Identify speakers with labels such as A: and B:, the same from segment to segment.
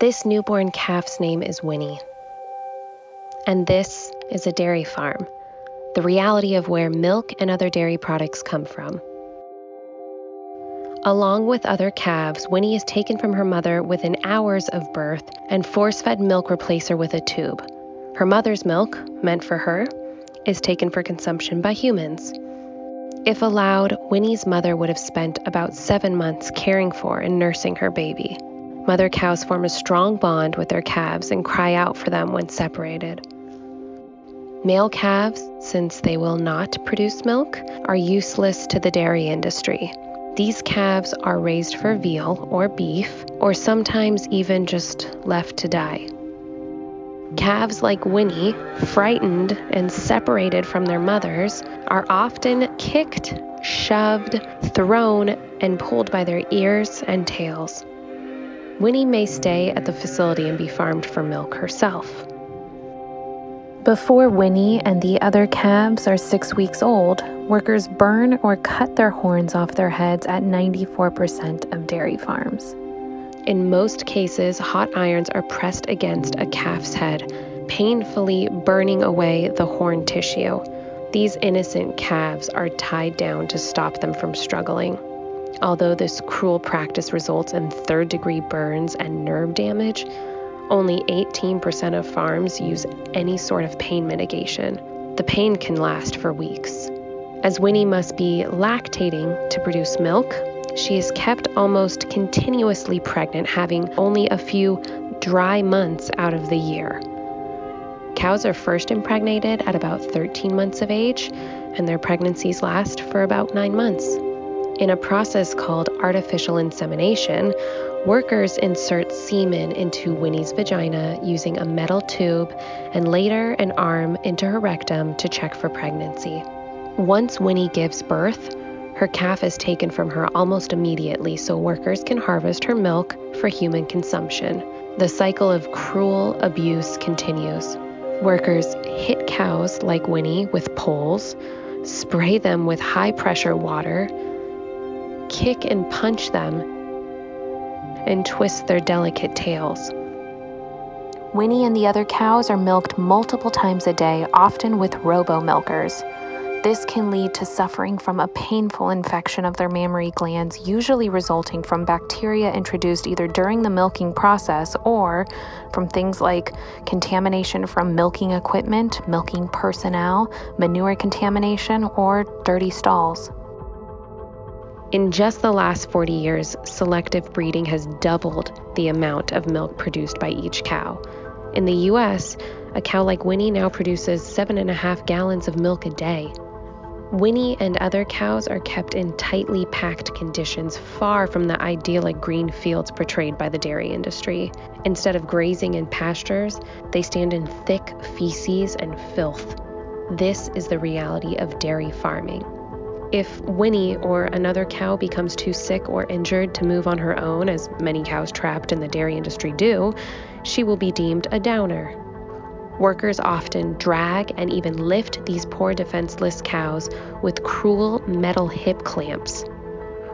A: This newborn calf's name is Winnie. And this is a dairy farm, the reality of where milk and other dairy products come from. Along with other calves, Winnie is taken from her mother within hours of birth and force fed milk replacer with a tube. Her mother's milk, meant for her, is taken for consumption by humans. If allowed, Winnie's mother would have spent about seven months caring for and nursing her baby. Mother cows form a strong bond with their calves and cry out for them when separated. Male calves, since they will not produce milk, are useless to the dairy industry. These calves are raised for veal or beef, or sometimes even just left to die. Calves like Winnie, frightened and separated from their mothers, are often kicked, shoved, thrown, and pulled by their ears and tails. Winnie may stay at the facility and be farmed for milk herself. Before Winnie and the other calves are six weeks old, workers burn or cut their horns off their heads at 94% of dairy farms. In most cases, hot irons are pressed against a calf's head, painfully burning away the horn tissue. These innocent calves are tied down to stop them from struggling. Although this cruel practice results in third degree burns and nerve damage, only 18% of farms use any sort of pain mitigation. The pain can last for weeks. As Winnie must be lactating to produce milk, she is kept almost continuously pregnant, having only a few dry months out of the year. Cows are first impregnated at about 13 months of age, and their pregnancies last for about nine months. In a process called artificial insemination, workers insert semen into Winnie's vagina using a metal tube and later an arm into her rectum to check for pregnancy. Once Winnie gives birth, her calf is taken from her almost immediately so workers can harvest her milk for human consumption. The cycle of cruel abuse continues. Workers hit cows like Winnie with poles, spray them with high pressure water, kick and punch them, and twist their delicate tails. Winnie and the other cows are milked multiple times a day, often with robo milkers. This can lead to suffering from a painful infection of their mammary glands, usually resulting from bacteria introduced either during the milking process or from things like contamination from milking equipment, milking personnel, manure contamination, or dirty stalls. In just the last 40 years, selective breeding has doubled the amount of milk produced by each cow. In the US, a cow like Winnie now produces seven and a half gallons of milk a day. Winnie and other cows are kept in tightly packed conditions far from the idyllic green fields portrayed by the dairy industry. Instead of grazing in pastures, they stand in thick feces and filth. This is the reality of dairy farming. If Winnie or another cow becomes too sick or injured to move on her own, as many cows trapped in the dairy industry do, she will be deemed a downer. Workers often drag and even lift these poor defenseless cows with cruel metal hip clamps.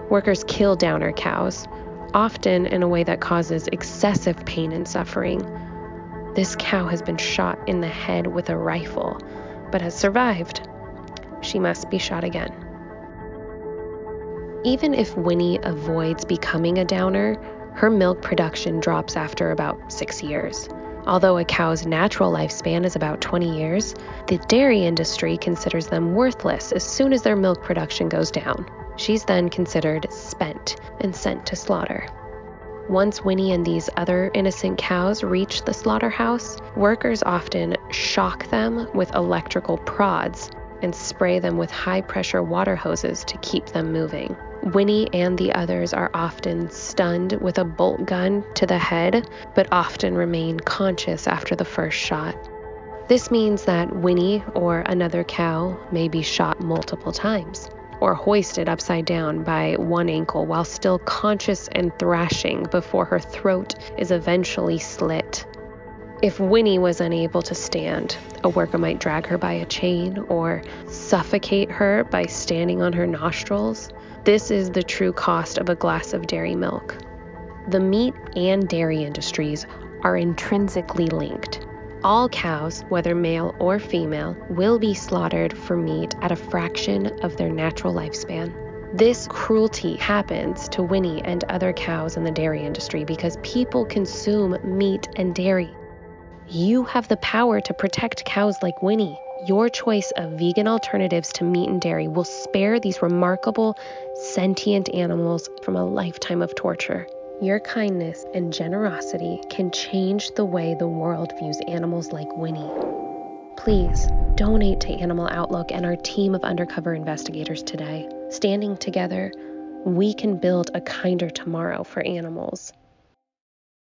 A: Workers kill downer cows, often in a way that causes excessive pain and suffering. This cow has been shot in the head with a rifle, but has survived. She must be shot again. Even if Winnie avoids becoming a downer, her milk production drops after about six years. Although a cow's natural lifespan is about 20 years, the dairy industry considers them worthless as soon as their milk production goes down. She's then considered spent and sent to slaughter. Once Winnie and these other innocent cows reach the slaughterhouse, workers often shock them with electrical prods and spray them with high pressure water hoses to keep them moving. Winnie and the others are often stunned with a bolt gun to the head, but often remain conscious after the first shot. This means that Winnie or another cow may be shot multiple times or hoisted upside down by one ankle while still conscious and thrashing before her throat is eventually slit. If Winnie was unable to stand, a worker might drag her by a chain or suffocate her by standing on her nostrils. This is the true cost of a glass of dairy milk. The meat and dairy industries are intrinsically linked. All cows, whether male or female, will be slaughtered for meat at a fraction of their natural lifespan. This cruelty happens to Winnie and other cows in the dairy industry because people consume meat and dairy. You have the power to protect cows like Winnie. Your choice of vegan alternatives to meat and dairy will spare these remarkable sentient animals from a lifetime of torture. Your kindness and generosity can change the way the world views animals like Winnie. Please donate to Animal Outlook and our team of undercover investigators today. Standing together, we can build a kinder tomorrow for animals.